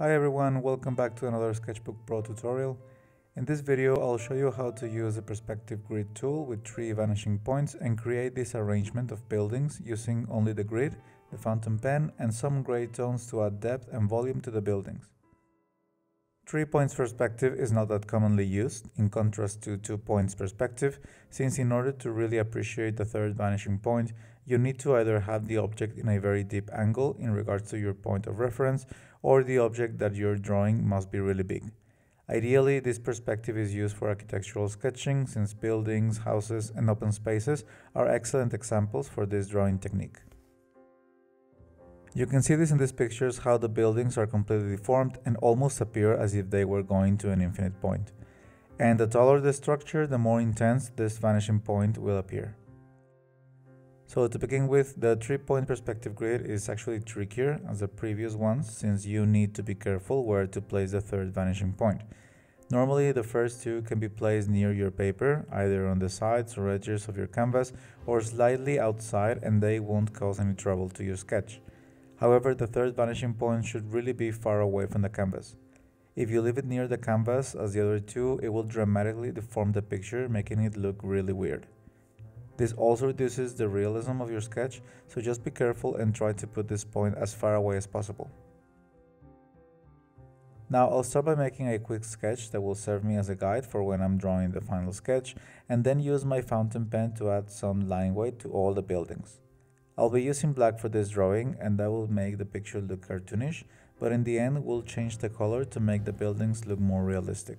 Hi everyone, welcome back to another Sketchbook Pro tutorial. In this video, I'll show you how to use the perspective grid tool with three vanishing points and create this arrangement of buildings using only the grid, the fountain pen and some gray tones to add depth and volume to the buildings. Three points perspective is not that commonly used, in contrast to two points perspective, since in order to really appreciate the third vanishing point, you need to either have the object in a very deep angle in regards to your point of reference, or the object that you're drawing must be really big. Ideally, this perspective is used for architectural sketching since buildings, houses, and open spaces are excellent examples for this drawing technique. You can see this in these pictures how the buildings are completely deformed and almost appear as if they were going to an infinite point. And the taller the structure, the more intense this vanishing point will appear. So to begin with, the three-point perspective grid is actually trickier as the previous ones since you need to be careful where to place the third vanishing point. Normally, the first two can be placed near your paper, either on the sides or edges of your canvas, or slightly outside and they won't cause any trouble to your sketch. However, the third vanishing point should really be far away from the canvas. If you leave it near the canvas as the other two, it will dramatically deform the picture, making it look really weird. This also reduces the realism of your sketch, so just be careful and try to put this point as far away as possible. Now I'll start by making a quick sketch that will serve me as a guide for when I'm drawing the final sketch, and then use my fountain pen to add some line weight to all the buildings. I'll be using black for this drawing and that will make the picture look cartoonish, but in the end we'll change the color to make the buildings look more realistic.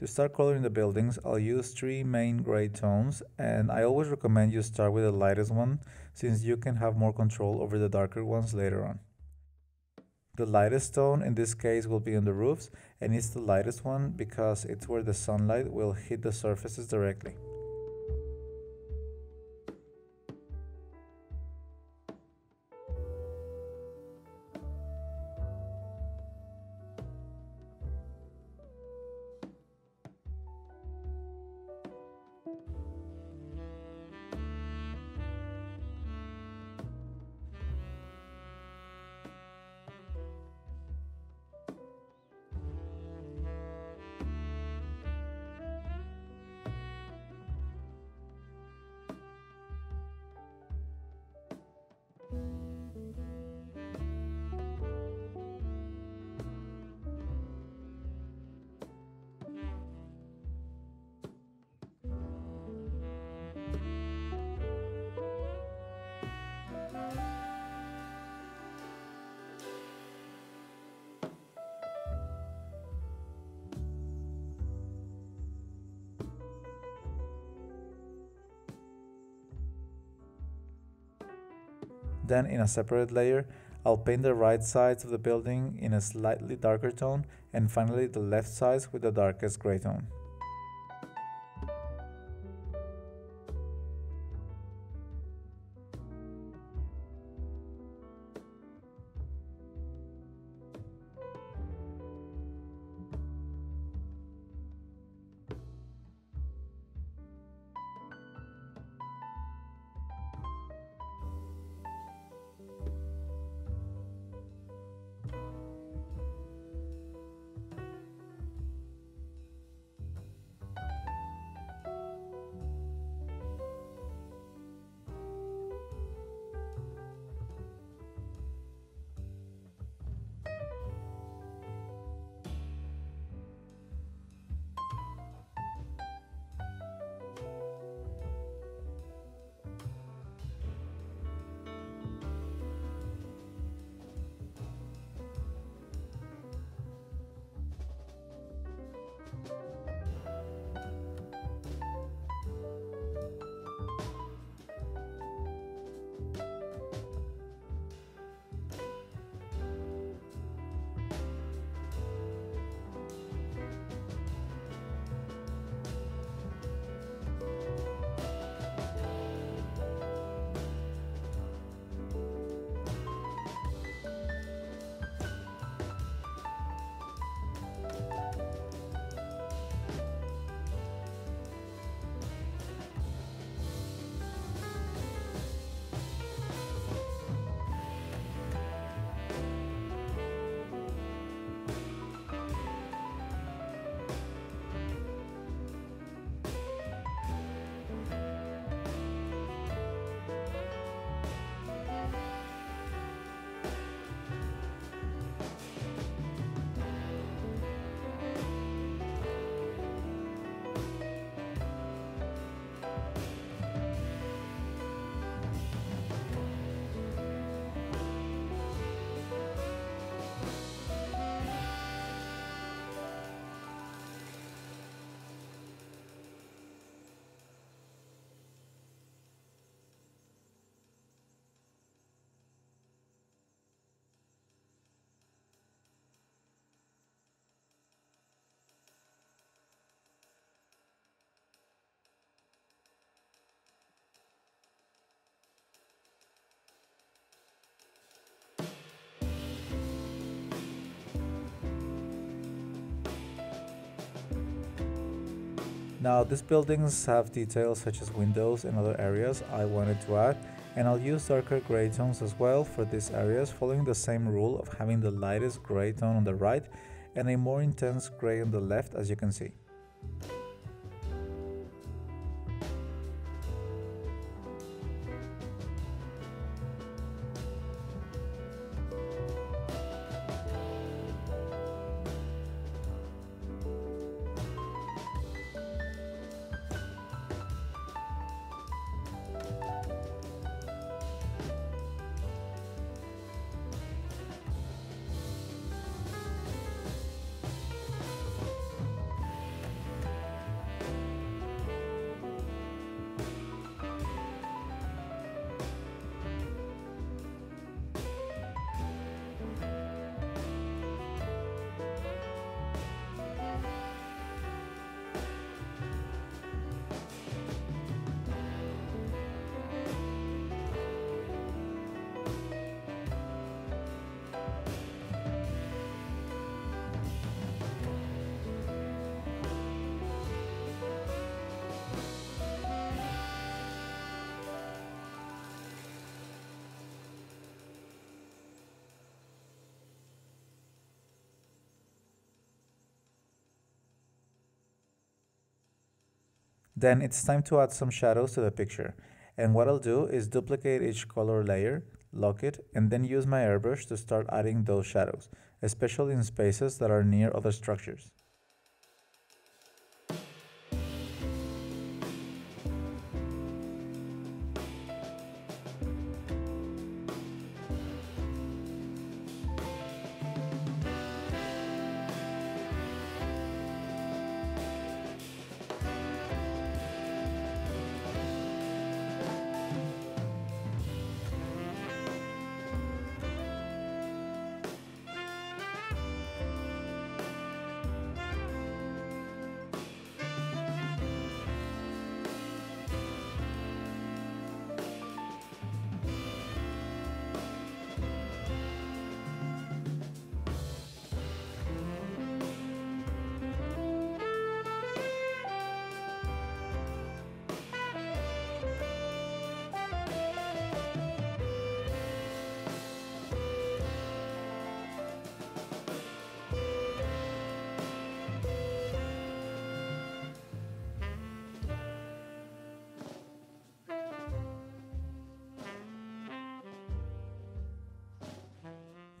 To start coloring the buildings, I'll use three main gray tones and I always recommend you start with the lightest one since you can have more control over the darker ones later on. The lightest tone in this case will be on the roofs and it's the lightest one because it's where the sunlight will hit the surfaces directly. Then in a separate layer, I'll paint the right sides of the building in a slightly darker tone and finally the left sides with the darkest gray tone. Now these buildings have details such as windows and other areas I wanted to add and I'll use darker gray tones as well for these areas following the same rule of having the lightest gray tone on the right and a more intense gray on the left as you can see. Then it's time to add some shadows to the picture. And what I'll do is duplicate each color layer, lock it, and then use my airbrush to start adding those shadows, especially in spaces that are near other structures.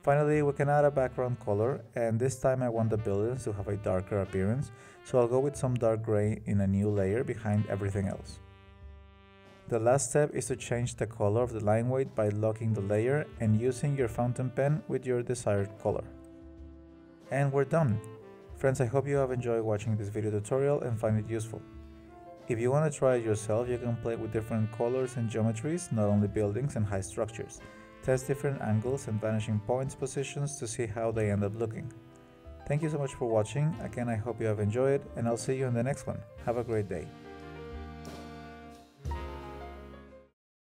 Finally, we can add a background color and this time I want the buildings to have a darker appearance, so I'll go with some dark gray in a new layer behind everything else. The last step is to change the color of the line weight by locking the layer and using your fountain pen with your desired color. And we're done! Friends, I hope you have enjoyed watching this video tutorial and find it useful. If you want to try it yourself, you can play with different colors and geometries, not only buildings and high structures. Test different angles and vanishing points positions to see how they end up looking. Thank you so much for watching, again I hope you have enjoyed and I'll see you in the next one. Have a great day.